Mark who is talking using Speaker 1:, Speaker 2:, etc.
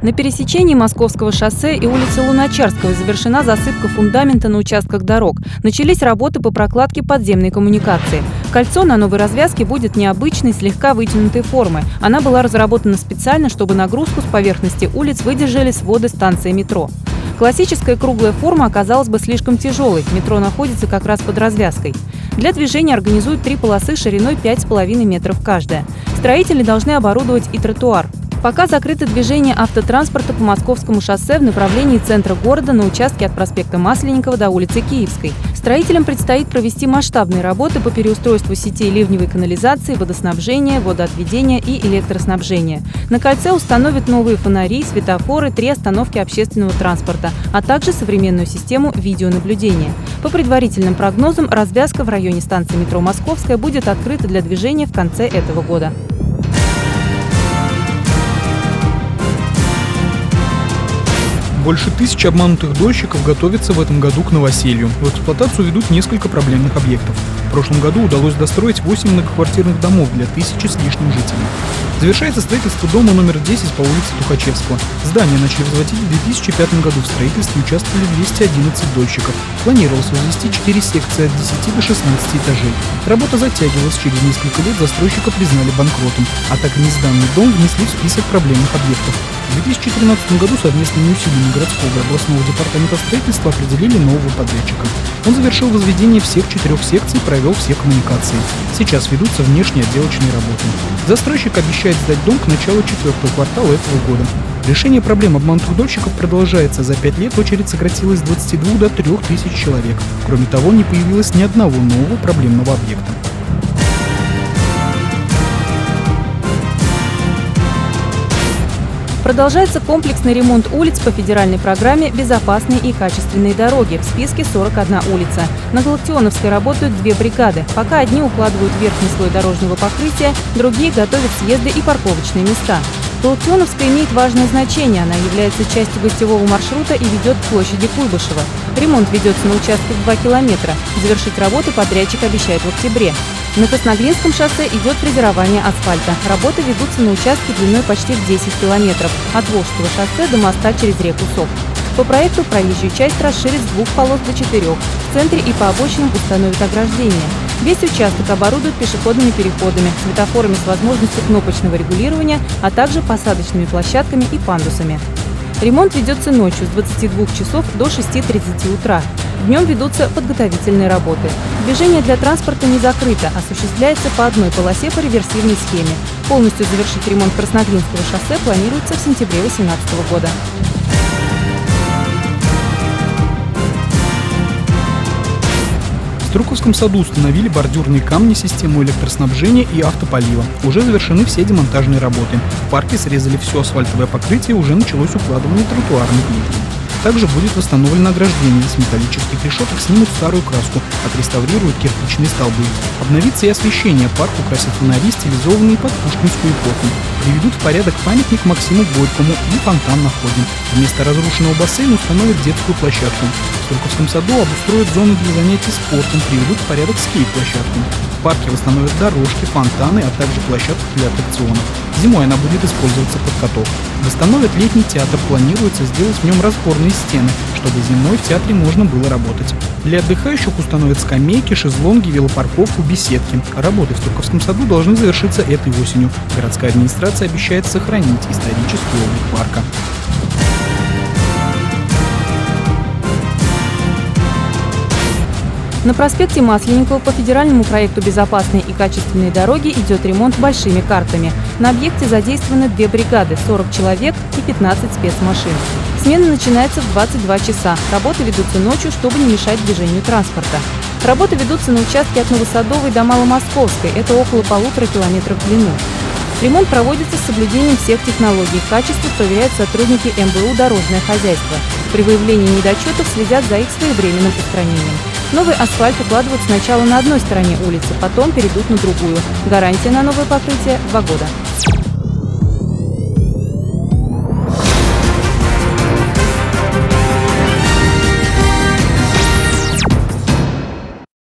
Speaker 1: На пересечении Московского шоссе и улицы Луначарского завершена засыпка фундамента на участках дорог. Начались работы по прокладке подземной коммуникации. Кольцо на новой развязке будет необычной, слегка вытянутой формы. Она была разработана специально, чтобы нагрузку с поверхности улиц выдержали своды станции метро. Классическая круглая форма оказалась бы слишком тяжелой. Метро находится как раз под развязкой. Для движения организуют три полосы шириной 5,5 метров каждая. Строители должны оборудовать и тротуар. Пока закрыто движение автотранспорта по Московскому шоссе в направлении центра города на участке от проспекта Масленникова до улицы Киевской. Строителям предстоит провести масштабные работы по переустройству сетей ливневой канализации, водоснабжения, водоотведения и электроснабжения. На кольце установят новые фонари, светофоры, три остановки общественного транспорта, а также современную систему видеонаблюдения. По предварительным прогнозам, развязка в районе станции метро «Московская» будет открыта для движения в конце этого года.
Speaker 2: Больше тысячи обманутых дольщиков готовятся в этом году к новоселью. В эксплуатацию ведут несколько проблемных объектов. В прошлом году удалось достроить 8 многоквартирных домов для тысячи с лишним жителей. Завершается строительство дома номер 10 по улице Тухачевского. Здание начали возводить в 2005 году. В строительстве участвовали 211 дольщиков. Планировалось возвести 4 секции от 10 до 16 этажей. Работа затягивалась. Через несколько лет застройщика признали банкротом, а так и несданный дом внесли в список проблемных объектов. В 2013 году совместными усилиями городского и областного департамента строительства определили нового подрядчика. Он завершил возведение всех четырех секций и провел все коммуникации. Сейчас ведутся внешние отделочные работы. Застройщик обещает сдать дом к началу четвертого квартала этого года. Решение проблем обманутых дольщиков продолжается. За пять лет очередь сократилась с 22 до 3 тысяч человек. Кроме того, не появилось ни одного нового проблемного объекта.
Speaker 1: Продолжается комплексный ремонт улиц по федеральной программе «Безопасные и качественные дороги». В списке 41 улица. На Галактионовской работают две бригады. Пока одни укладывают верхний слой дорожного покрытия, другие готовят съезды и парковочные места. Галактионовская имеет важное значение. Она является частью гостевого маршрута и ведет к площади Куйбышева. Ремонт ведется на участке в 2 километра. Завершить работы подрядчик обещает в октябре. На Красноглинском шоссе идет фрезерование асфальта. Работы ведутся на участке длиной почти в 10 километров. От Волжского шоссе до моста через реку Сок. По проекту проезжую часть расширят с двух полос до четырех. В центре и по обочинам установят ограждение. Весь участок оборудуют пешеходными переходами, светофорами с возможностью кнопочного регулирования, а также посадочными площадками и пандусами. Ремонт ведется ночью с 22 часов до 6.30 утра. Днем ведутся подготовительные работы. Движение для транспорта не закрыто, осуществляется по одной полосе по реверсивной схеме. Полностью завершить ремонт Красноглинского шоссе планируется в сентябре 2018 года.
Speaker 2: В Струковском саду установили бордюрные камни, систему электроснабжения и автополива. Уже завершены все демонтажные работы. В парке срезали все асфальтовое покрытие, уже началось укладывание тротуарной плитки. Также будет восстановлено ограждение с металлических решеток, снимут старую краску, отреставрируют кирпичные столбы. Обновится и освещение, парк украсят фонари, стилизованные под пушкинскую эпоху. Приведут в порядок памятник Максиму Горькому и фонтан на входе. Вместо разрушенного бассейна установят детскую площадку. В Турковском саду обустроят зоны для занятий спортом, приведут в порядок скейт-площадку. В парке восстановят дорожки, фонтаны, а также площадку для аттракционов. Зимой она будет использоваться под каток. Восстановят летний театр, планируется сделать в нем разборные стены, чтобы зимой в театре можно было работать. Для отдыхающих установят скамейки, шезлонги, велопарковку, беседки. Работы в Турковском саду должны завершиться этой осенью. Городская администрация обещает сохранить исторический облик парка.
Speaker 1: На проспекте Масленникова по федеральному проекту «Безопасные и качественные дороги» идет ремонт большими картами. На объекте задействованы две бригады, 40 человек и 15 спецмашин. Смена начинается в 22 часа. Работы ведутся ночью, чтобы не мешать движению транспорта. Работы ведутся на участке от Новосадовой до Маломосковской. Это около полутора километров в длину. Ремонт проводится с соблюдением всех технологий. Качество проверяют сотрудники МБУ «Дорожное хозяйство». При выявлении недочетов следят за их своевременным устранением. Новый асфальт укладывают сначала на одной стороне улицы, потом перейдут на другую. Гарантия на новое покрытие – два года.